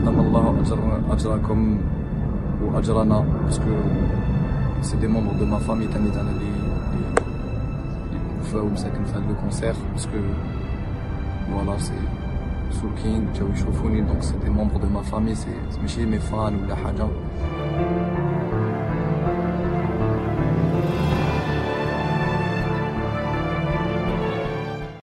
اعطانا الله اجر أجركم وأجرنا. parce que c'est des membres de ma famille تاني تاعنا اللي اللي وفاو مساكن في هذا le concert parce que voilà c'est Soolking جاو يشوفوني donc c'est des membres de ma famille c'est ماشي mes fans ولا حاجة